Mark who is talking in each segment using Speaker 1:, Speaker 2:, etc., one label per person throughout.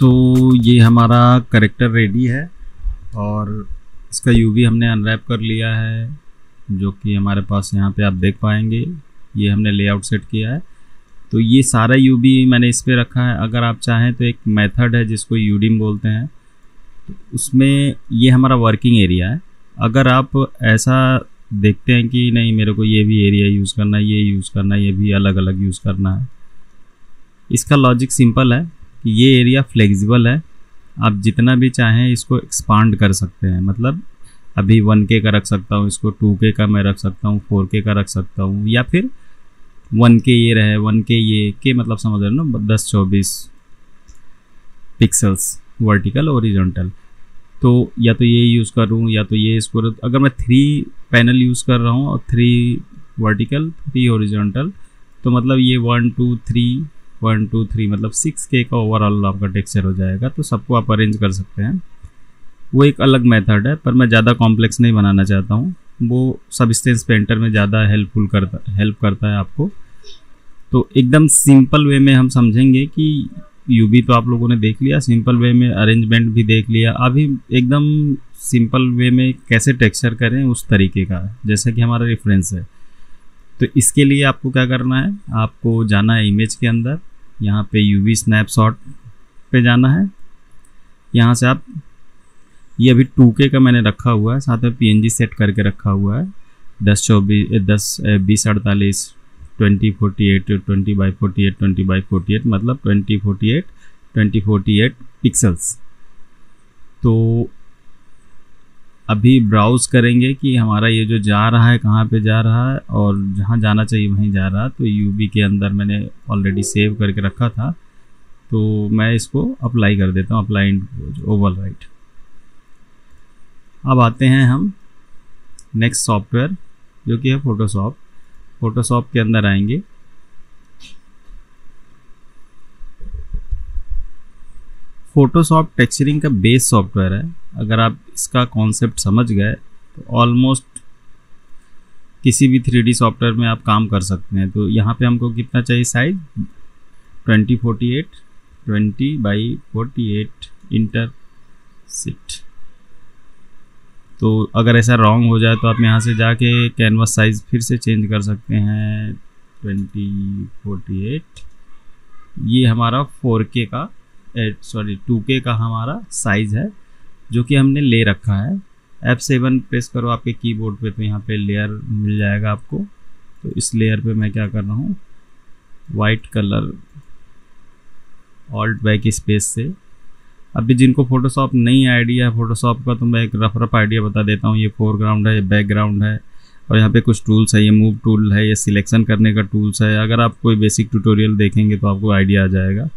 Speaker 1: तो ये हमारा करेक्टर रेडी है और इसका यूवी हमने अनरैप कर लिया है, जो कि हमारे पास यहाँ पे आप देख पाएँगे। ये हमने लेआउट सेट किया है। तो ये सारा यूवी मैंने इस पर रखा है। अगर आप चाहें तो एक मेथड है जिसको यूडिम बोलते हैं। तो उसमें ये हमारा वर्किंग एरिया है। अगर आप ऐसा देखते हैं कि नहीं, मेरे को ये भी एरिया यूज़ करना है, ये यूज़ करना है, ये भी अलग अलग यूज़ करना है। इसका लॉजिक सिंपल है। कि ये एरिया फ्लेक्सिबल है। आप जितना भी चाहें इसको एक्सपांड कर सकते हैं। मतलब अभी वन के का रख सकता हूँ, इसको टू के का मैं रख सकता हूँ फोर के का रख सकता हूँ, या फिर वन के ये रहे वन के ये के मतलब समझ रहे हो ना, दस चौबीस पिक्सल्स वर्टिकल ओरिजेंटल तो या तो ये यूज़ करूँ, या तो ये इसको अगर मैं थ्री पैनल यूज़ कर रहा हूँ और थ्री वर्टिकल थ्री ओरिजेंटल तो मतलब ये one two three one, two, three मतलब सिक्स के का ओवरऑल आपका टेक्सचर हो जाएगा तो सबको आप अरेंज कर सकते हैं। वो एक अलग मेथड है, पर मैं ज़्यादा कॉम्प्लेक्स नहीं बनाना चाहता हूँ। वो सबस्टेंस पेंटर में ज़्यादा हेल्पफुल करता हेल्प करता है आपको। तो एकदम सिंपल वे में हम समझेंगे कि यूवी तो आप लोगों ने देख लिया सिंपल वे में अरेंजमेंट भी देख लिया। अभी एकदम सिंपल वे में कैसे टेक्सचर करें, उस तरीके का जैसा कि हमारा रेफरेंस है। तो इसके लिए आपको क्या करना है? आपको जाना है इमेज के अंदर। यहाँ पे यूवी स्नैपशॉट पे जाना है। यहाँ से आप, ये अभी टू के का मैंने रखा हुआ है, साथ में पीएनजी सेट करके रखा हुआ है। दस चौबीस दस बीस, अड़तालीस, twenty, forty eight, twenty by forty eight, twenty by forty eight मतलब twenty, forty eight, twenty, forty eight pixels तो अभी ब्राउज करेंगे कि हमारा ये जो जा रहा है, कहाँ पे जा रहा है और जहाँ जाना चाहिए वहीं जा रहा है। तो यू के अंदर मैंने ऑलरेडी सेव करके रखा था। तो मैं इसको अप्लाई कर देता हूँ अप्लाई ओवर राइट अब आते हैं हम नेक्स्ट सॉफ्टवेयर जो कि है फ़ोटोशॉप फ़ोटोशॉप के अंदर आएँगे। फ़ोटोशॉप टेक्सचरिंग का बेस सॉफ्टवेयर है। अगर आप इसका कॉन्सेप्ट समझ गए तो ऑलमोस्ट किसी भी थ्री सॉफ्टवेयर में आप काम कर सकते हैं। तो यहाँ पे हमको कितना चाहिए size twenty forty eight twenty by forty eight enter seat तो अगर ऐसा रॉन्ग हो जाए तो आप यहाँ से जाके कैनवास साइज़ फिर से चेंज कर सकते हैं। ट्वेंटी फोर्टी एट ये हमारा फोर के का सॉरी टू के का हमारा साइज़ है, जो कि हमने ले रखा है। एफ़ सेवन प्रेस करो आपके कीबोर्ड पे तो यहाँ पे लेयर मिल जाएगा आपको। तो इस लेयर पे मैं क्या कर रहा हूँ white colour alt back space से। अभी जिनको फोटोशॉप नहीं आइडिया है फोटोशॉप का तो मैं एक रफ रफ आइडिया बता देता हूँ। ये फोरग्राउंड है, ये बैकग्राउंड है, और यहाँ पे कुछ टूल्स है, ये मूव टूल है, ये सिलेक्शन करने का टूल्स है। अगर आप कोई बेसिक ट्यूटोरियल देखेंगे तो आपको आइडिया आ जाएगा।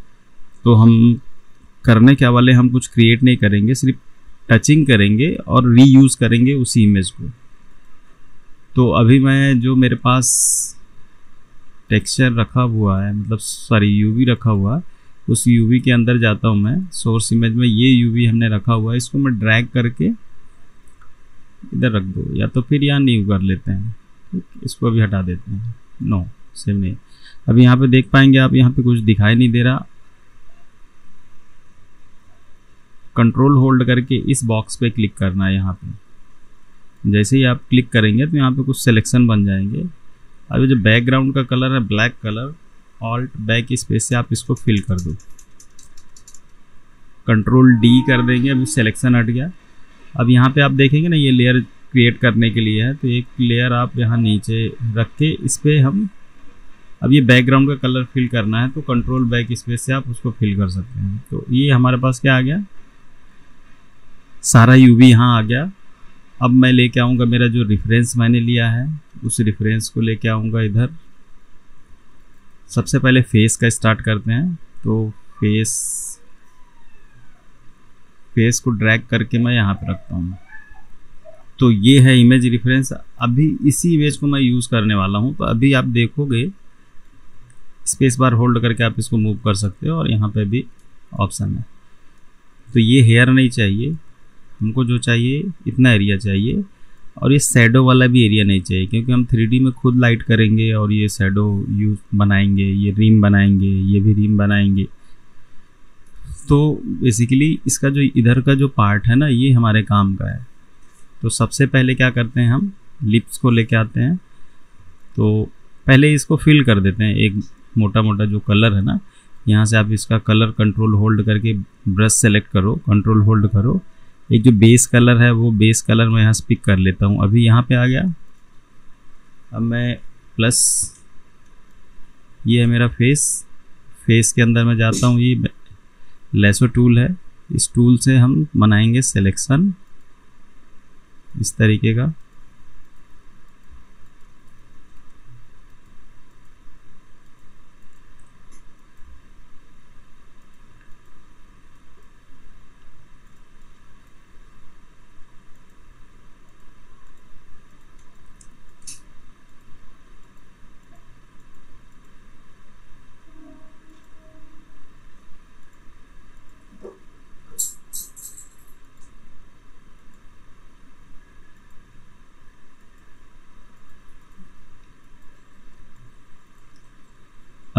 Speaker 1: तो हम करने क्या वाले हम कुछ क्रिएट नहीं करेंगे, सिर्फ़ टचिंग करेंगे और रीयूज़ करेंगे उसी इमेज को। तो अभी मैं जो मेरे पास टेक्सचर रखा हुआ है मतलब सॉरी यूवी रखा हुआ है उस यूवी के अंदर जाता हूँ मैं सोर्स इमेज में ये यूवी हमने रखा हुआ है, इसको मैं ड्रैग करके इधर रख दो, या तो फिर यहाँ न्यू कर लेते हैं इसको अभी हटा देते हैं। नो सेम नहीं। अभी यहाँ पे देख पाएँगे आप, यहाँ पे कुछ दिखाई नहीं दे रहा। कंट्रोल होल्ड करके इस बॉक्स पे क्लिक करना है यहाँ पे। जैसे ही आप क्लिक करेंगे तो यहाँ पे कुछ सिलेक्शन बन जाएँगे। अभी जो बैकग्राउंड का कलर है black colour alt back space से आप इसको फिल कर दो। कंट्रोल डी कर देंगे, अभी सिलेक्शन हट गया। अब यहाँ पे आप देखेंगे ना, ये लेयर क्रिएट करने के लिए है तो एक लेयर आप यहाँ नीचे रख के इस पर हम अब ये बैकग्राउंड का कलर फिल करना है तो कंट्रोल बैक स्पेस से आप उसको फिल कर सकते हैं। तो ये हमारे पास क्या आ गया? सारा यूवी यहाँ आ गया। अब मैं लेके आऊँगा मेरा जो रेफरेंस मैंने लिया है, उस रेफरेंस को लेके आऊँगा इधर। सबसे पहले फेस का स्टार्ट करते हैं तो फेस फेस को ड्रैग करके मैं यहाँ पर रखता हूँ। तो ये है इमेज रेफरेंस अभी इसी इमेज को मैं यूज़ करने वाला हूँ तो अभी आप देखोगे स्पेस बार होल्ड करके आप इसको मूव कर सकते हो और यहाँ पे भी ऑप्शन है। तो ये हेयर नहीं चाहिए। हमको जो चाहिए, इतना एरिया चाहिए। और ये सैडो वाला भी एरिया नहीं चाहिए, क्योंकि हम थ्री में खुद लाइट करेंगे और ये सैडो यूज़ बनाएँगे, ये रिम बनाएँगे, ये भी रिम बनाएँगे। तो बेसिकली इसका जो इधर का जो पार्ट है ना, ये हमारे काम का है। तो सबसे पहले क्या करते हैं हम? लिप्स को लेके आते हैं। तो पहले इसको फिल कर देते हैं। एक मोटा मोटा जो कलर है ना, यहाँ से आप इसका कलर कंट्रोल होल्ड करके ब्रश सेलेक्ट करो कंट्रोल होल्ड करो। एक जो बेस कलर है, वो बेस कलर मैं यहाँ से पिक कर लेता हूँ। अभी यहाँ पे आ गया। अब मैं प्लस ये है मेरा फेस फेस के अंदर मैं जाता हूँ, ये लेसो टूल है। इस टूल से हम बनाएँगे सिलेक्शन इस तरीके का।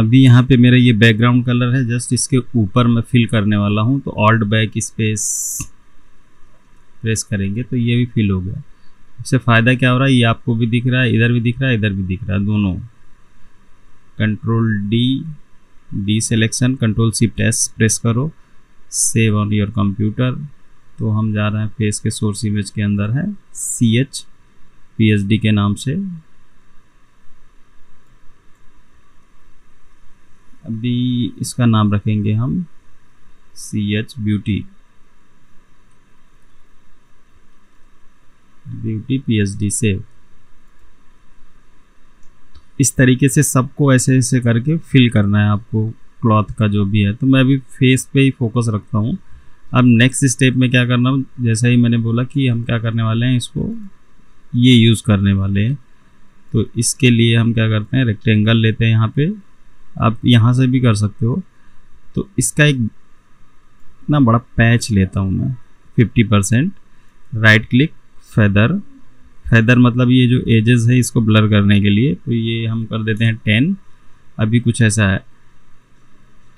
Speaker 1: अभी यहाँ पे मेरा ये बैकग्राउंड कलर है जस्ट इसके ऊपर मैं फिल करने वाला हूँ तो ऑल्ट बैक स्पेस प्रेस करेंगे तो ये भी फिल हो गया। इससे फ़ायदा क्या हो रहा है? ये आपको भी दिख रहा है, इधर भी दिख रहा है, इधर भी दिख रहा है, दोनों। Control D D selection control shift S press करो। सेव ऑन योर कंप्यूटर तो हम जा रहे हैं फेस के सोर्स इमेज के अंदर है C H P H D के नाम से। अभी इसका नाम रखेंगे हम C H beauty beauty P H D save इस तरीके से सबको ऐसे ऐसे करके फिल करना है आपको क्लॉथ का जो भी है। तो मैं अभी फेस पे ही फोकस रखता हूँ। अब नेक्स्ट स्टेप में क्या करना, जैसा ही मैंने बोला कि हम क्या करने वाले हैं, इसको ये यूज़ करने वाले हैं। तो इसके लिए हम क्या करते हैं रेक्टेंगल लेते हैं यहाँ पे। आप यहाँ से भी कर सकते हो। तो इसका एक इतना बड़ा पैच लेता हूँ मैं fifty percent right click feather feather मतलब ये जो एजेस है, इसको ब्लर करने के लिए तो ये हम कर देते हैं टेन अभी कुछ ऐसा है।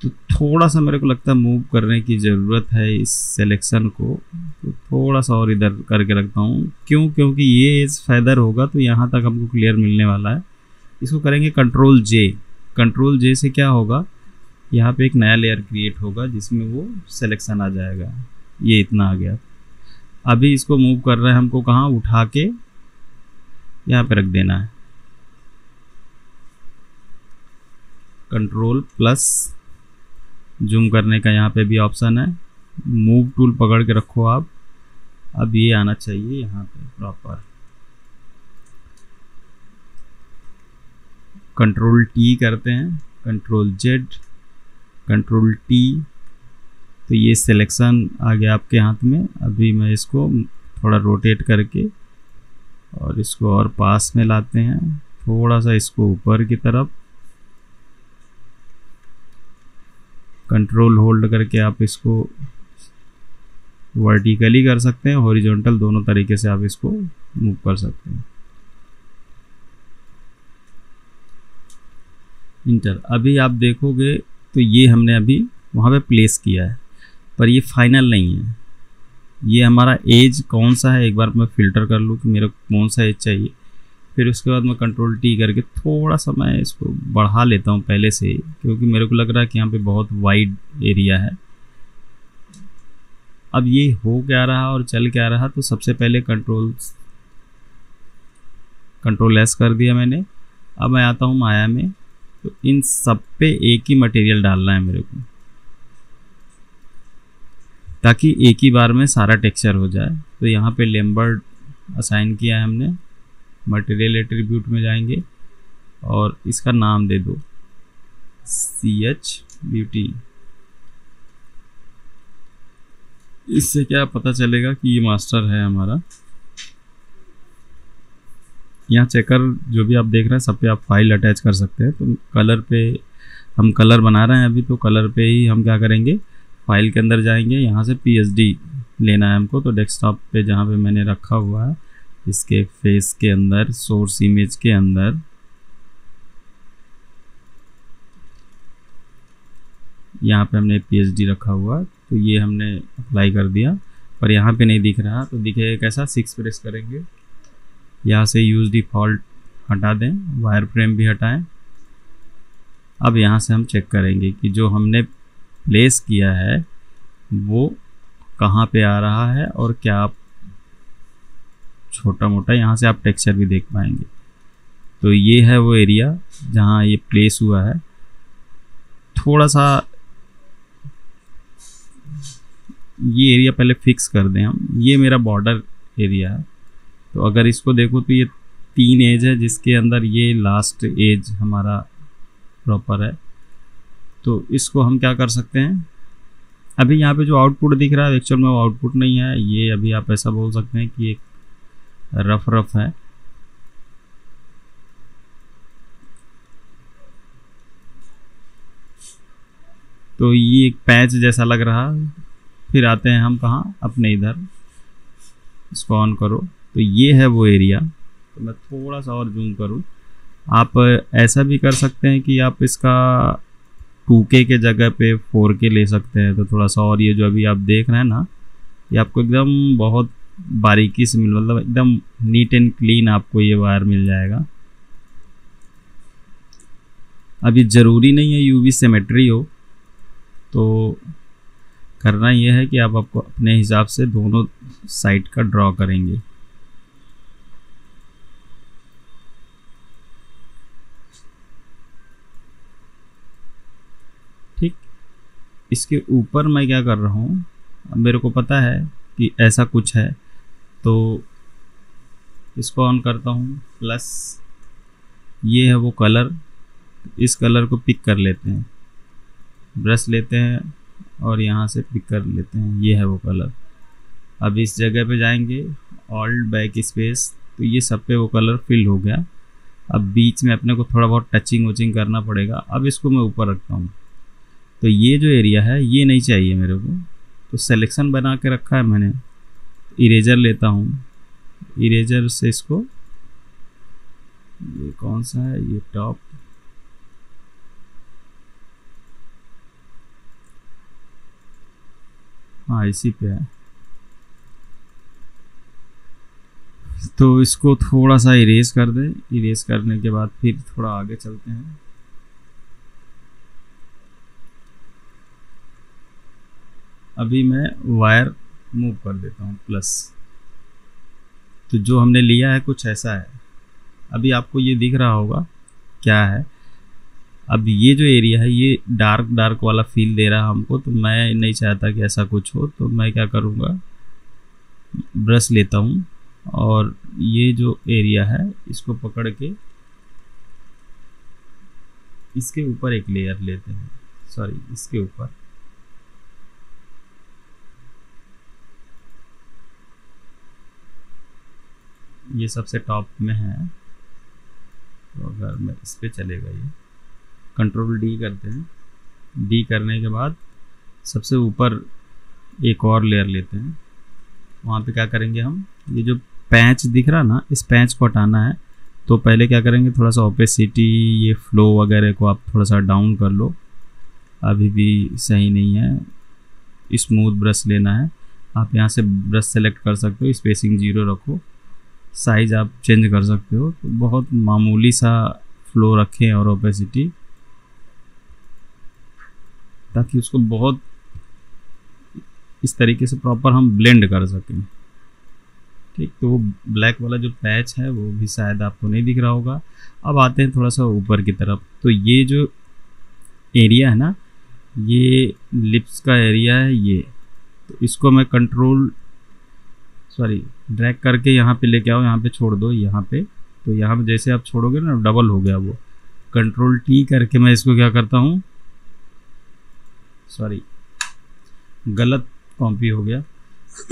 Speaker 1: तो थोड़ा सा मेरे को लगता है मूव करने की ज़रूरत है इस सिलेक्शन को। तो थोड़ा सा और इधर करके रखता हूँ। क्यों? क्योंकि ये एज फैदर होगा तो यहाँ तक हमको क्लियर मिलने वाला है। इसको करेंगे कंट्रोल जे कंट्रोल जे से क्या होगा? यहाँ पे एक नया लेयर क्रिएट होगा जिसमें वो सिलेक्शन आ जाएगा। ये इतना आ गया। अभी इसको मूव कर रहे हैं हमको कहाँ? उठा के यहाँ पे रख देना है। कंट्रोल प्लस जूम करने का यहाँ पे भी ऑप्शन है। मूव टूल पकड़ के रखो आप। अब ये आना चाहिए यहाँ पे प्रॉपर कंट्रोल टी करते हैं। कंट्रोल जेड कंट्रोल टी तो ये सिलेक्शन आ गया आपके हाथ में। अभी मैं इसको थोड़ा रोटेट करके और इसको और पास में लाते हैं। थोड़ा सा इसको ऊपर की तरफ़। कंट्रोल होल्ड करके आप इसको वर्टिकली कर सकते हैं। हॉरिजॉन्टल दोनों तरीके से आप इसको मूव कर सकते हैं। इंटर अभी आप देखोगे तो ये हमने अभी वहाँ पे प्लेस किया है। पर ये फाइनल नहीं है। ये हमारा एज कौन सा है, एक बार मैं फ़िल्टर कर लूँ कि मेरे कौन सा एज चाहिए। फिर उसके बाद मैं कंट्रोल टी करके थोड़ा सा मैं इसको बढ़ा लेता हूँ पहले से क्योंकि मेरे को लग रहा है कि यहाँ पे बहुत वाइड एरिया है। अब ये हो क्या रहा और चल क्या रहा तो सबसे पहले कंट्रोल कंट्रोल एस कर दिया मैंने। अब मैं आता हूँ माया में। तो इन सब पे एक ही मटेरियल डालना है मेरे को। ताकि एक ही बार में सारा टेक्सचर हो जाए। तो यहाँ पे लेम्बर्ड असाइन किया है हमने। मटेरियल एट्रीब्यूट में जाएँगे। और इसका नाम दे दो। सी एच ब्यूटी इससे क्या पता चलेगा कि ये मास्टर है हमारा। यहाँ चेकर जो भी आप देख रहे हैं, सब पे आप फ़ाइल अटैच कर सकते हैं। तो कलर पे हम कलर बना रहे हैं अभी तो कलर पे ही हम क्या करेंगे? फ़ाइल के अंदर जाएँगे, यहाँ से पी लेना है हमको। तो डेस्कटॉप पे जहाँ पे मैंने रखा हुआ है, इसके फेस के अंदर सोर्स इमेज के अंदर। यहाँ पे हमने पी रखा हुआ तो ये हमने अप्लाई कर दिया। पर यहाँ पे नहीं दिख रहा तो दिखेगा कैसा? सिक्स प्रेस करेंगे। यहाँ से यूज़ डिफ़ॉल्ट हटा दें वायर फ्रेम भी हटाएँ। अब यहाँ से हम चेक करेंगे कि जो हमने प्लेस किया है, वो कहाँ पे आ रहा है और क्या आप छोटा मोटा यहाँ से आप टेक्सचर भी देख पाएँगे। तो ये है वो एरिया जहाँ ये प्लेस हुआ है। थोड़ा सा ये एरिया पहले फिक्स कर दें हम। ये मेरा बॉर्डर एरिया है। तो अगर इसको देखो तो ये तीन एज है जिसके अंदर ये लास्ट एज हमारा प्रॉपर है। तो इसको हम क्या कर सकते हैं? अभी यहाँ पे जो आउटपुट दिख रहा है एक्चुअल में वो आउटपुट नहीं है। ये अभी आप ऐसा बोल सकते हैं कि एक रफ रफ है। तो ये एक पैच जैसा लग रहा फिर आते हैं हम कहाँ? अपने इधर। इसको ऑन करो। तो ये है वो एरिया तो मैं थोड़ा सा और जूम करूँ। आप ऐसा भी कर सकते हैं कि आप इसका टू के के जगह पे फोर के ले सकते हैं। तो थोड़ा सा और ये जो अभी आप देख रहे हैं ना, ये आपको एकदम बहुत बारीकी से मिल मतलब एकदम नीट एंड क्लीन आपको ये वायर मिल जाएगा। अभी ज़रूरी नहीं है यूवी सिमेट्री हो। तो करना यह है कि आप आपको अपने हिसाब से दोनों साइड का ड्रॉ करेंगे ठीक इसके ऊपर मैं क्या कर रहा हूँ? मेरे को पता है कि ऐसा कुछ है तो इसको ऑन करता हूँ प्लस ये है वो कलर इस कलर को पिक कर लेते हैं। ब्रश लेते हैं और यहाँ से पिक कर लेते हैं, ये है वो कलर अब इस जगह पे जाएँगे ऑल्ट बैक स्पेस तो ये सब पे वो कलर फिल हो गया। अब बीच में अपने को थोड़ा बहुत टचिंग वचिंग करना पड़ेगा। अब इसको मैं ऊपर रखता हूँ। तो ये जो एरिया है, ये नहीं चाहिए मेरे को। तो सिलेक्शन बना के रखा है मैंने। इरेजर लेता हूँ। इरेजर से इसको, ये कौन सा है? ये टॉप हाँ इसी पे है। तो इसको थोड़ा सा इरेज कर दें। इरेज करने के बाद फिर थोड़ा आगे चलते हैं। अभी मैं वायर मूव कर देता हूँ प्लस तो जो हमने लिया है कुछ ऐसा है। अभी आपको ये दिख रहा होगा क्या है। अब ये जो एरिया है, ये डार्क डार्क वाला फील दे रहा है हमको तो मैं नहीं चाहता कि ऐसा कुछ हो तो मैं क्या करूँगा? ब्रश लेता हूँ, और ये जो एरिया है, इसको पकड़ के इसके ऊपर एक लेयर लेते हैं। सॉरी इसके ऊपर. ये सबसे टॉप में है। तो अगर मैं इस पर चलेगा ये। कंट्रोल डी करते हैं। डी करने के बाद सबसे ऊपर एक और लेयर लेते हैं। वहाँ पे क्या करेंगे हम? ये जो पैच दिख रहा ना, इस पैच को हटाना है। तो पहले क्या करेंगे? थोड़ा सा ओपेसिटी ये फ्लो वगैरह को आप थोड़ा सा डाउन कर लो। अभी भी सही नहीं है। स्मूथ ब्रश लेना है। आप यहाँ से ब्रश सेलेक्ट कर सकते हो। स्पेसिंग ज़ीरो रखो। साइज़ आप चेंज कर सकते हो। तो बहुत मामूली सा फ्लो रखें और ओपेसिटी ताकि उसको बहुत इस तरीके से प्रॉपर हम ब्लेंड कर सकें। ठीक तो वो ब्लैक वाला जो पैच है, वो भी शायद आपको नहीं दिख रहा होगा। अब आते हैं थोड़ा सा ऊपर की तरफ़। तो ये जो एरिया है ना, ये लिप्स का एरिया है ये। तो इसको मैं कंट्रोल सॉरी ड्रैग करके यहाँ पे लेके आओ, यहाँ पे छोड़ दो, यहाँ पे। तो यहाँ पे जैसे आप छोड़ोगे ना डबल हो गया वो। कंट्रोल टी करके मैं इसको क्या करता हूँ? सॉरी गलत कॉपी हो गया।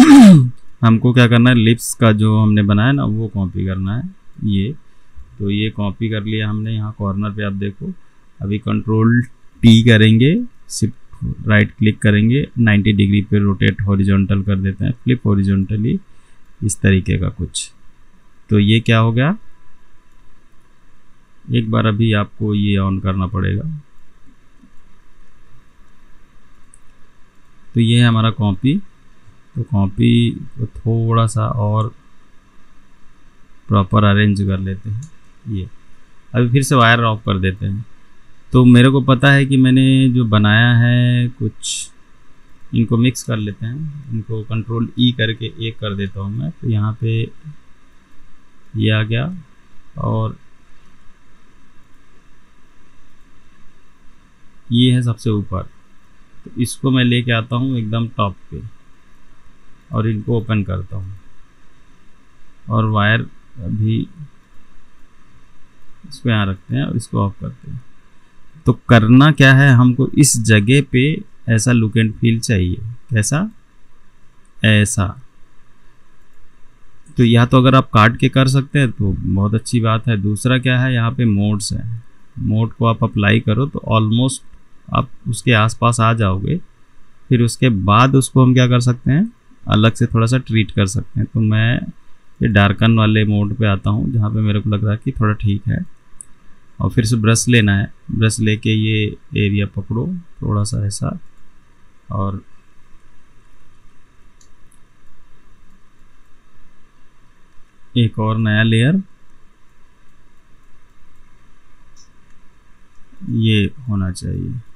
Speaker 1: हमको क्या करना है? लिप्स का जो हमने बनाया ना, वो कॉपी करना है। ये। तो ये कॉपी कर लिया हमने यहाँ कॉर्नर पे, आप देखो। अभी कंट्रोल टी करेंगे सिर्फ़ राइट क्लिक करेंगे 90 डिग्री पे रोटेट हॉरिजॉन्टल कर देते हैं फ्लिप हॉरिजॉन्टली इस तरीके का कुछ। तो ये क्या हो गया? एक बार अभी आपको ये ऑन करना पड़ेगा। तो ये है हमारा कॉपी तो कॉपी को थोड़ा सा और प्रॉपर अरेंज कर लेते हैं। ये। अभी फिर से वायर ऑफ़ कर देते हैं। तो मेरे को पता है कि मैंने जो बनाया है कुछ इनको मिक्स कर लेते हैं। इनको कंट्रोल ई e करके एक कर देता हूँ मैं। तो यहाँ पे ये आ गया और ये है सबसे ऊपर। तो इसको मैं लेके आता हूँ एकदम टॉप पे और इनको ओपन करता हूँ। और वायर अभी इसको यहाँ रखते हैं और इसको ऑफ़ करते हैं। तो करना क्या है? हमको इस जगह पे ऐसा लुक एंड फील चाहिए। कैसा? ऐसा। तो या तो अगर आप काट के कर सकते हैं तो बहुत अच्छी बात है। दूसरा क्या है, यहाँ पे मोड्स है। मोड को आप अप्लाई करो तो ऑलमोस्ट आप उसके आसपास आ जाओगे। फिर उसके बाद उसको हम क्या कर सकते हैं? अलग से थोड़ा सा ट्रीट कर सकते हैं। तो मैं ये डार्कन वाले मोड पे आता हूँ, जहाँ पे मेरे को लग रहा है कि थोड़ा ठीक है। और फिर से ब्रश लेना है। ब्रश लेके ये एरिया पकड़ो, थोड़ा सा ऐसा। और एक और नया लेयर ये होना चाहिए।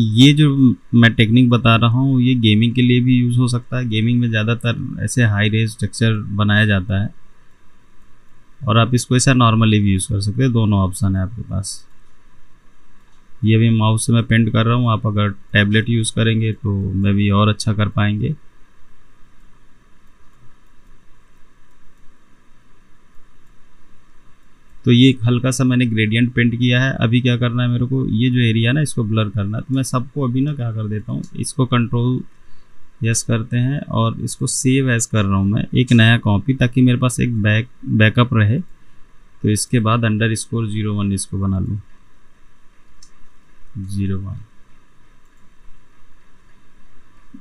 Speaker 1: ये जो मैं टेक्निक बता रहा हूँ, ये गेमिंग के लिए भी यूज़ हो सकता है। गेमिंग में ज़्यादातर ऐसे हाई रेज स्ट्रक्चर बनाया जाता है। और आप इसको ऐसा नॉर्मली भी यूज़ कर सकते हैं। दोनों ऑप्शन है आपके पास। ये भी माउस से मैं पेंट कर रहा हूँ। आप अगर टैबलेट यूज़ करेंगे तो मैं भी और अच्छा कर पाएँगे। तो ये हल्का सा मैंने ग्रेडियंट पेंट किया है। अभी क्या करना है मेरे को? ये जो एरिया ना, इसको ब्लर करना है। तो मैं सबको अभी ना क्या कर देता हूँ, इसको कंट्रोल यस करते हैं और इसको सेव एज कर रहा हूँ मैं। एक नया कॉपी ताकि मेरे पास एक बैक बैकअप रहे। तो इसके बाद अंडर स्कोर ज़ीरो वन इसको बना लूँ। ज़ीरो वन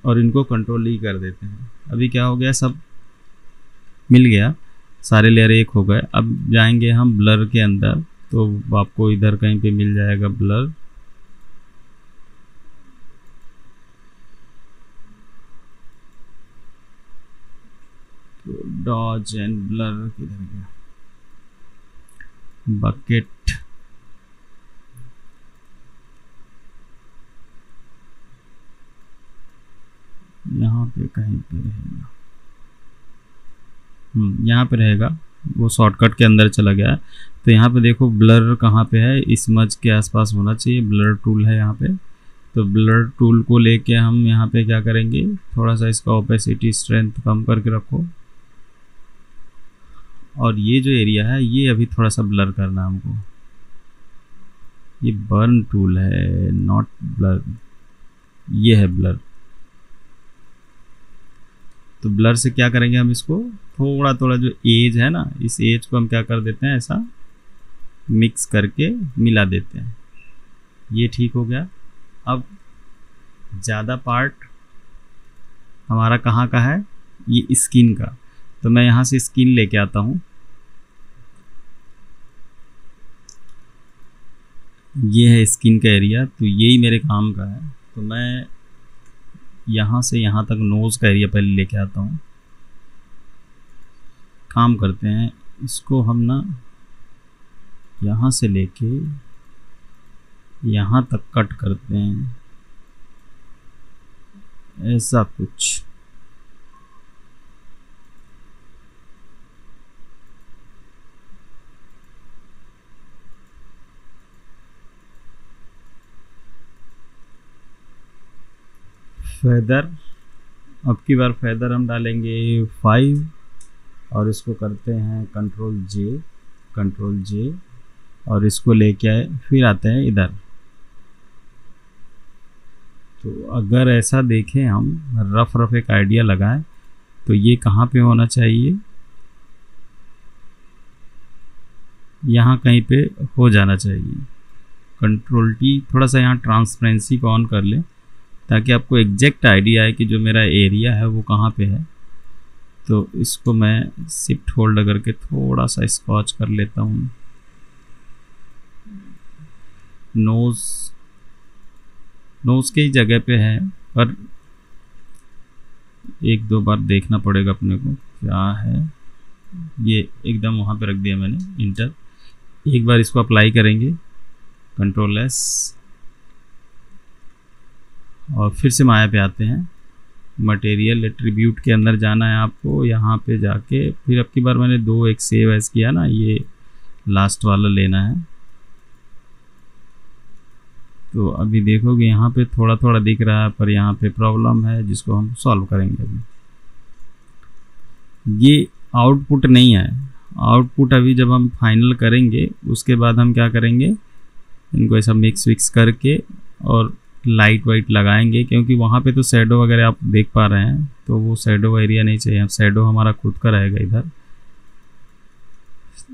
Speaker 1: और इनको कंट्रोल ही कर देते हैं। अभी क्या हो गया? सब मिल गया। सारे लेयर एक हो गए। अब जाएँगे हम ब्लर के अंदर तो आपको इधर कहीं पे मिल जाएगा ब्लर तो डॉज एंड ब्लर किधर गया? बकेट यहाँ पे कहीं पे रहेगा। यहाँ पे रहेगा। वो शॉर्टकट के अंदर चला गया है। तो यहाँ पे देखो ब्लर कहाँ पे है? इस मज के आसपास होना चाहिए। ब्लर टूल है यहाँ पे। तो ब्लर टूल को लेके हम यहाँ पे क्या करेंगे? थोड़ा सा इसका ओपेसिटी स्ट्रेंथ कम करके रखो। और ये जो एरिया है, ये अभी थोड़ा सा ब्लर करना है हमको। ये बर्न टूल है नॉट ब्लर ये है ब्लर तो ब्लर से क्या करेंगे हम इसको? थोड़ा थोड़ा जो एज है ना, इस एज को हम क्या कर देते हैं, ऐसा मिक्स करके मिला देते हैं। ये ठीक हो गया। अब ज़्यादा पार्ट हमारा कहाँ का है? ये स्किन का। तो मैं यहाँ से स्किन लेके आता हूँ। ये है स्किन का एरिया तो यही मेरे काम का है। तो मैं यहाँ से यहाँ तक नोज़ का एरिया पहले लेके आता हूँ। काम करते हैं, इसको हम ना यहाँ से लेके यहाँ तक कट करते हैं। ऐसा कुछ। फेदर, अब की बार फेदर हम डालेंगे फाइव और इसको करते हैं कंट्रोल जे कंट्रोल जे और इसको लेके आए, फिर आते हैं इधर। तो अगर ऐसा देखें हम, रफ रफ एक आइडिया लगाएँ तो ये कहाँ पे होना चाहिए? यहाँ कहीं पे हो जाना चाहिए। कंट्रोल टी थोड़ा सा यहाँ ट्रांसपेरेंसी को ऑन कर लें, ताकि आपको एग्जैक्ट आइडिया है कि जो मेरा एरिया है वो कहाँ पे है। तो इसको मैं शिफ्ट होल्ड करके थोड़ा सा स्कॉच कर लेता हूँ। नोज़ नोज़ के ही जगह पे है, पर एक दो बार देखना पड़ेगा अपने को क्या है। ये एकदम वहाँ पे रख दिया मैंने इंटर एक बार इसको अप्लाई करेंगे कंट्रोल एस और फिर से माया पे आते हैं। मटेरियल एट्रीब्यूट के अंदर जाना है आपको, यहाँ पे जाके, फिर अब की बार मैंने दो एक सेव एस किया ना, ये लास्ट वाला लेना है। तो अभी देखोगे यहाँ पे थोड़ा थोड़ा दिख रहा है, पर यहाँ पे प्रॉब्लम है, जिसको हम सॉल्व करेंगे अभी। ये आउटपुट नहीं है आउटपुट अभी जब हम फाइनल करेंगे, उसके बाद हम क्या करेंगे? इनको ऐसा मिक्स विक्स करके और लाइट वाइट लगाएँगे, क्योंकि वहाँ पे तो सैडो वगैरह आप देख पा रहे हैं तो वो सैडो एरिया नहीं चाहिए। सैडो हमारा खुद का रहेगा इधर।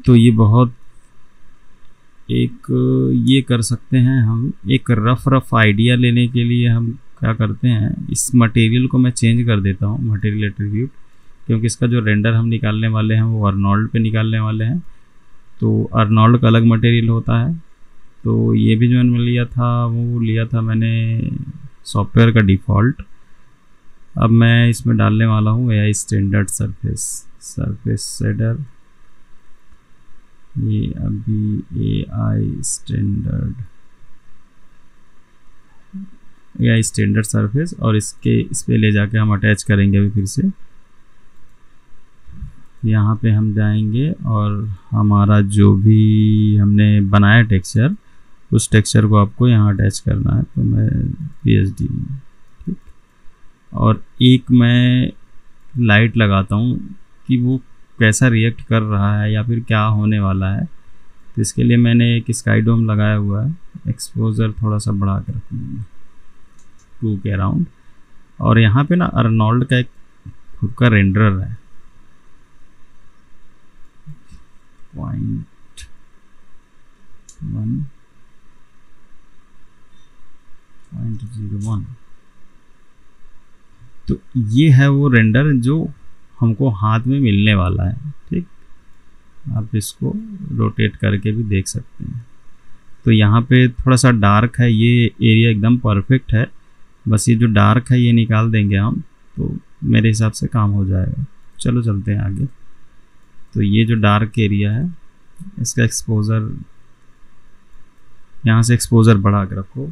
Speaker 1: तो ये बहुत एक, ये कर सकते हैं हम। एक रफ रफ आइडिया लेने के लिए हम क्या करते हैं, इस मटेरियल को मैं चेंज कर देता हूँ मटेरियल एट्रीब्यूट क्योंकि इसका जो रेंडर हम निकालने वाले हैं, वो अर्नोल्ड पे निकालने वाले हैं। तो अर्नोल्ड का अलग मटेरियल होता है। तो ये भी जो मैंने लिया था, वो लिया था मैंने सॉफ्टवेयर का डिफ़ॉल्ट। अब मैं इसमें डालने वाला हूँ A I standard surface surface shader ये अभी A I standard A I standard surface और इसके, इस पर ले जाके हम अटैच करेंगे अभी फिर से। यहाँ पे हम जाएँगे और हमारा जो भी हमने बनाया टेक्सचर उस टेक्सचर को आपको यहाँ अटैच करना है तो मैं पी एच डी ठीक? और एक मैं लाइट लगाता हूँ कि वो कैसा रिएक्ट कर रहा है या फिर क्या होने वाला है। तो इसके लिए मैंने एक स्काई डोम लगाया हुआ है एक्सपोजर थोड़ा सा बढ़ा कर रखूँगा टू के अराउंड और यहाँ पे ना अर्नोल्ड का एक खुद का रेंडर है। पॉइंट वन पॉइंट वन तो ये है वो रेंडर जो हमको हाथ में मिलने वाला है, ठीक? आप इसको रोटेट करके भी देख सकते हैं। तो यहाँ पे थोड़ा सा डार्क है, ये एरिया एकदम परफेक्ट है। बस ये जो डार्क है, ये निकाल देंगे हम तो मेरे हिसाब से काम हो जाएगा। चलो चलते हैं आगे। तो ये जो डार्क एरिया है, इसका एक्सपोज़र यहाँ से एक्सपोज़र बढ़ा के रखो।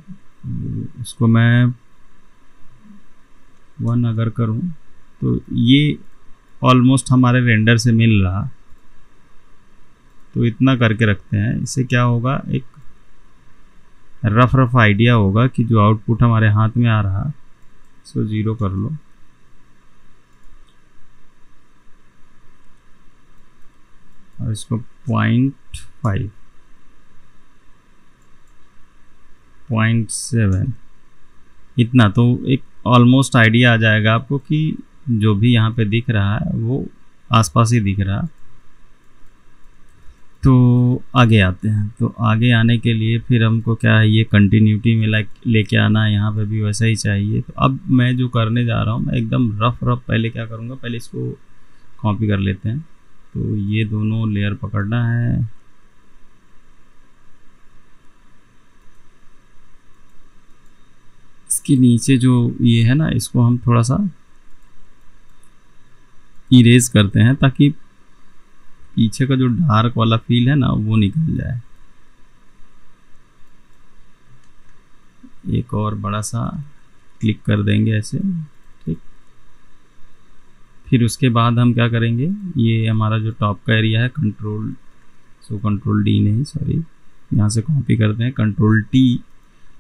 Speaker 1: उसको मैं वन अगर करूँ तो ये ऑलमोस्ट हमारे रेंडर से मिल रहा। तो इतना करके रखते हैं। इससे क्या होगा? एक रफ रफ आइडिया होगा कि जो आउटपुट हमारे हाथ में आ रहा, इसको ज़ीरो कर लो। और इसको पॉइंट फाइव पॉइंट सेवन इतना तो एक ऑलमोस्ट आइडिया आ जाएगा आपको कि जो भी यहाँ पे दिख रहा है, वो आसपास ही दिख रहा। तो आगे आते हैं। तो आगे आने के लिए फिर हमको क्या है, ये कंटिन्यूटी में लाइक लेके आना, यहाँ पे भी वैसा ही चाहिए। तो अब मैं जो करने जा रहा हूँ, मैं एकदम रफ रफ पहले क्या करूँगा, पहले इसको कॉपी कर लेते हैं। तो ये दोनों लेयर पकड़ना है। इसके नीचे जो ये है ना, इसको हम थोड़ा सा इरेज करते हैं ताकि पीछे का जो डार्क वाला फील है ना, वो निकल जाए। एक और बड़ा सा क्लिक कर देंगे ऐसे, ठीक। फिर उसके बाद हम क्या करेंगे? ये हमारा जो टॉप का एरिया है कंट्रोल सो कंट्रोल डी नहीं सॉरी यहाँ से कॉपी करते हैं कंट्रोल टी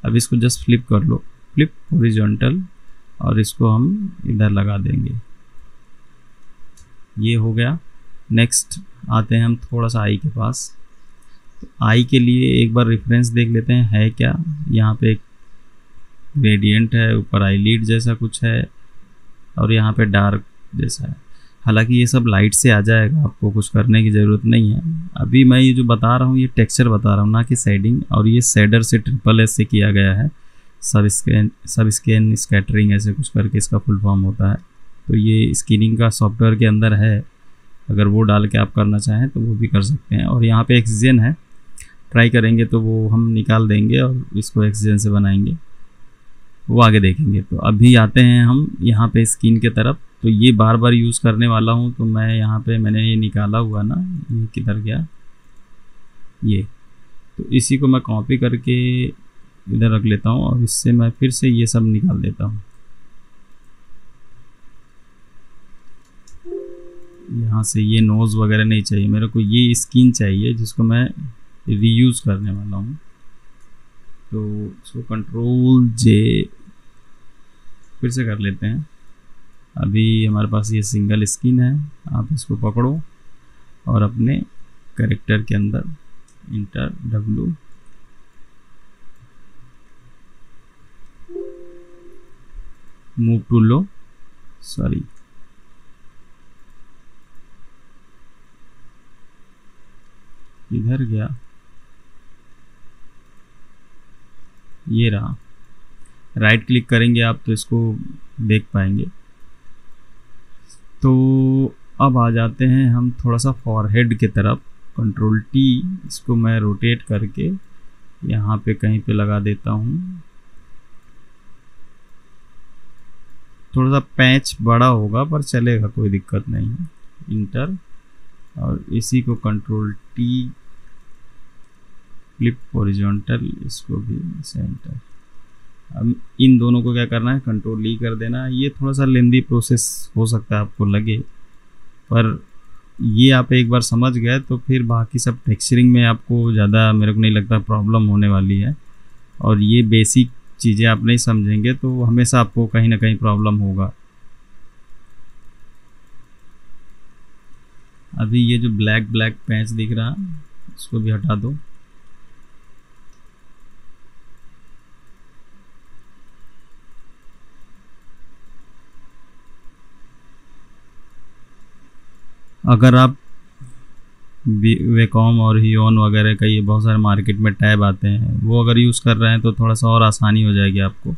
Speaker 1: अब इसको जस्ट फ्लिप कर लो। फ्लिप ओरिजेंटल और इसको हम इधर लगा देंगे। ये हो गया। नेक्स्ट आते हैं हम थोड़ा सा आई के पास। तो आई के लिए एक बार रेफरेंस देख लेते हैं, है क्या? यहाँ पे एक ग्रेडियंट है, ऊपर आई लीड जैसा कुछ है और यहाँ पे डार्क जैसा है। हालाँकि ये सब लाइट से आ जाएगा, आपको कुछ करने की ज़रूरत नहीं है। अभी मैं ये जो बता रहा हूँ, ये टेक्सचर बता रहा हूँ, ना कि सेडिंग और ये सेडर से ट्रिपल एस से किया गया है। सब स्कैन सब स्कैन स्कैटरिंग ऐसे कुछ करके इसका फुल फॉर्म होता है। तो ये स्किनिंग का सॉफ्टवेयर के अंदर है। अगर वो डाल के आप करना चाहें तो वो भी कर सकते हैं। और यहाँ पे एक्सीजन है। ट्राई करेंगे तो वो हम निकाल देंगे और इसको एक्सीजन से बनाएँगे। वो आगे देखेंगे। तो अभी आते हैं हम यहाँ पे स्किन के तरफ़। तो ये बार बार यूज़ करने वाला हूँ। तो मैं यहाँ पे मैंने ये निकाला हुआ ना, ये किधर गया? ये। तो इसी को मैं कॉपी करके इधर रख लेता हूँ और इससे मैं फिर से ये सब निकाल देता हूँ। यहाँ से ये नोज़ वगैरह नहीं चाहिए। मेरे को ये स्किन चाहिए जिसको मैं रीयूज़ करने वाला हूँ। तो इसको कंट्रोल जे फिर से कर लेते हैं। अभी हमारे पास ये सिंगल स्किन है। आप इसको पकड़ो और अपने करेक्टर के अंदर इंटर डब्लू मूव टू लो सॉरी इधर गया। ये रहा। राइट क्लिक करेंगे आप तो इसको देख पाएँगे। तो अब आ जाते हैं हम थोड़ा सा फॉरहेड की तरफ़। कंट्रोल टी इसको मैं रोटेट करके यहाँ पे कहीं पे लगा देता हूँ। थोड़ा सा पैच बड़ा होगा, पर चलेगा, कोई दिक्कत नहीं। है इंटर। और इसी को कंट्रोल टी फ्लिप हॉरिजॉन्टल इसको भी सेंटर अब इन दोनों को क्या करना है? कंट्रोल ई कर देना। ये थोड़ा सा लेंदी प्रोसेस हो सकता है, आपको लगे। पर ये आप एक बार समझ गए तो फिर बाकी सब टेक्सचरिंग में आपको ज़्यादा मेरे को नहीं लगता प्रॉब्लम होने वाली है। और ये बेसिक चीज़ें आप नहीं समझेंगे तो हमेशा आपको कहीं ना कहीं प्रॉब्लम होगा। अभी ये जो ब्लैक ब्लैक पैच दिख रहा, इसको भी हटा दो। अगर आप वेकॉम और हीओन वगैरह का ये बहुत सारे मार्केट में टैब आते हैं। वो अगर यूज़ कर रहे हैं तो थोड़ा सा और आसानी हो जाएगी आपको।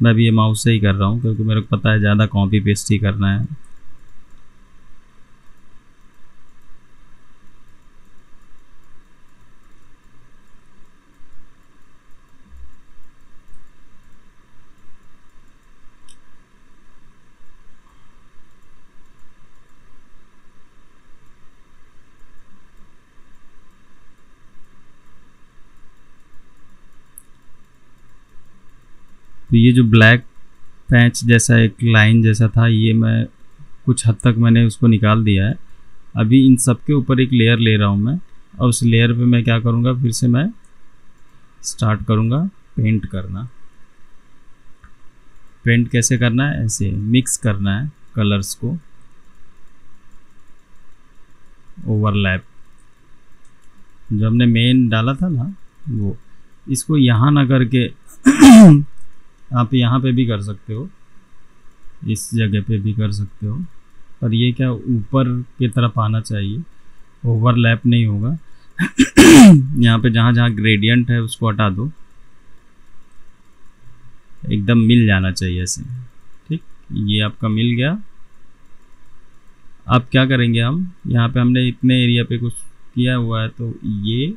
Speaker 1: मैं भी ये माउस से ही कर रहा हूँ, क्योंकि मेरे को पता है ज़्यादा कॉपी पेस्ट ही करना है। तो ये जो ब्लैक पैच जैसा एक लाइन जैसा था, ये मैं कुछ हद तक मैंने उसको निकाल दिया है। अभी इन सब के ऊपर एक लेयर ले रहा हूँ मैं। और उस लेयर पे मैं क्या करूँगा, फिर से मैं स्टार्ट करूँगा पेंट करना। पेंट कैसे करना है? ऐसे मिक्स करना है कलर्स को। ओवरलैप जो हमने मेन डाला था ना, वो, इसको यहाँ ना करके आप यहाँ पे भी कर सकते हो। इस जगह पे भी कर सकते हो। पर ये क्या ऊपर की तरफ़ आना चाहिए? ओवरलैप नहीं होगा। यहाँ पे जहाँ जहाँ ग्रेडियंट है, उसको हटा दो। एकदम मिल जाना चाहिए ऐसे। ठीक? ये आपका मिल गया। अब क्या करेंगे हम? यहाँ पे हमने इतने एरिया पे कुछ किया हुआ है तो ये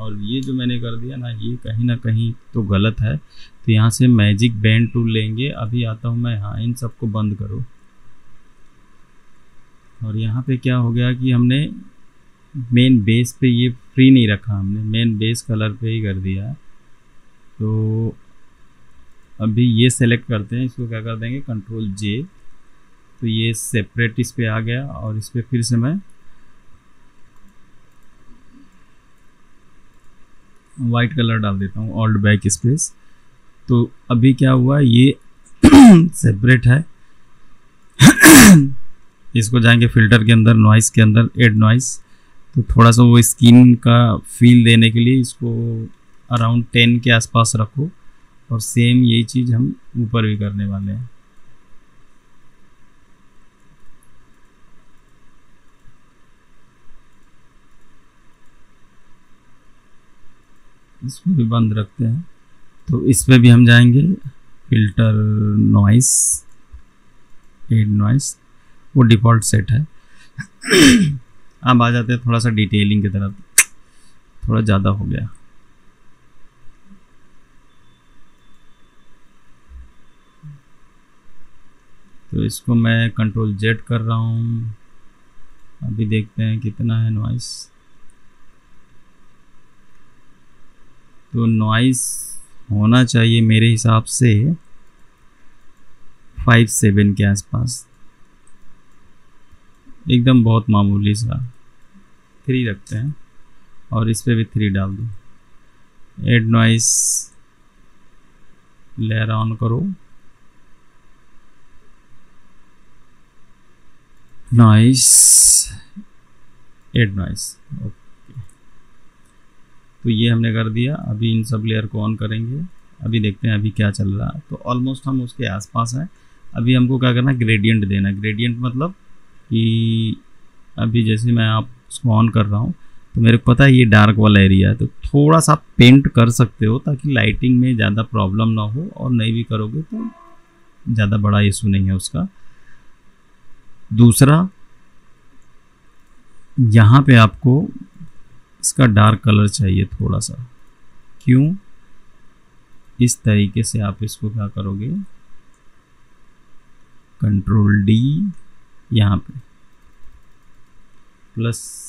Speaker 1: और ये जो मैंने कर दिया ना, ये कहीं ना कहीं तो गलत है। तो यहाँ से मैजिक बैंड टूल लेंगे, अभी आता हूँ मैं हाँ इन सबको बंद करो। और यहाँ पे क्या हो गया कि हमने मेन बेस पे ये फ्री नहीं रखा हमने मेन बेस कलर पे ही कर दिया। तो अभी ये सेलेक्ट करते हैं, इसको क्या कर देंगे कंट्रोल जे तो ये सेपरेट इस पर आ गया और इस पर फिर से मैं वाइट कलर डाल देता हूँ ऑल्ड बैक स्पेस तो अभी क्या हुआ, ये सेपरेट है। इसको जाएँगे फ़िल्टर के अंदर नॉइस के अंदर एड नॉइस तो थोड़ा सा वो स्किन का फील देने के लिए इसको अराउंड टेन के आसपास रखो। और सेम यही चीज़ हम ऊपर भी करने वाले हैं। इसको भी बंद रखते हैं। तो इस पर भी हम जाएँगे। फ़िल्टर नॉइस एड नॉइस, वो डिफ़ॉल्ट सेट है। अब आ जाते हैं थोड़ा सा डिटेलिंग की तरफ़। थोड़ा ज़्यादा हो गया। तो इसको मैं कंट्रोल जेड कर रहा हूँ। अभी देखते हैं कितना है नॉइस। तो नॉइस होना चाहिए मेरे हिसाब से फाइव सेवन के आसपास। एकदम बहुत मामूली सा। थ्री रखते हैं और इस पर भी थ्री डाल दो। एड नॉइस लेयर ऑन करो। नॉइस एड नॉइस ओके तो ये हमने कर दिया। अभी इन सब लेयर को ऑन करेंगे। अभी देखते हैं अभी क्या चल रहा। है तो ऑलमोस्ट हम उसके आसपास हैं। अभी हमको क्या करना है? ग्रेडियंट देना ग्रेडियंट मतलब कि अभी जैसे मैं आप उसको ऑन कर रहा हूँ तो मेरे को पता है ये डार्क वाला एरिया है। तो थोड़ा सा पेंट कर सकते हो ताकि लाइटिंग में ज़्यादा प्रॉब्लम ना हो और नहीं भी करोगे तो ज़्यादा बड़ा इशू नहीं है उसका। दूसरा, यहाँ पे आपको इसका डार्क कलर चाहिए थोड़ा सा क्यों? इस तरीके से आप इसको क्या करोगे? कंट्रोल डी यहाँ पे। प्लस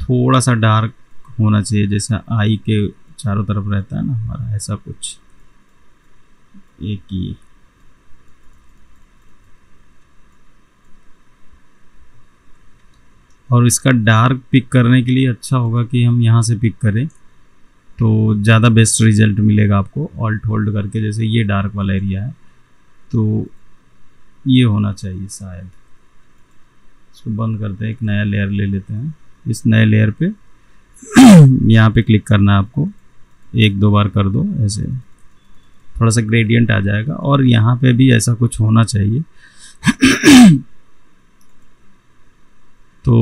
Speaker 1: थोड़ा सा डार्क होना चाहिए, जैसा आई के चारों तरफ़ रहता है ना हमारा, ऐसा कुछ। एक ही। और इसका डार्क पिक करने के लिए अच्छा होगा कि हम यहाँ से पिक करें। तो ज़्यादा बेस्ट रिज़ल्ट मिलेगा आपको ऑल्ट होल्ड करके, जैसे ये डार्क वाला एरिया है। तो ये होना चाहिए शायद। इसको बंद करते हैं, एक नया लेयर ले लेते हैं। इस नए लेयर पे यहाँ पे क्लिक करना है आपको। एक दो बार कर दो, ऐसे। थोड़ा सा ग्रेडियंट आ जाएगा। और यहाँ पे भी ऐसा कुछ होना चाहिए। तो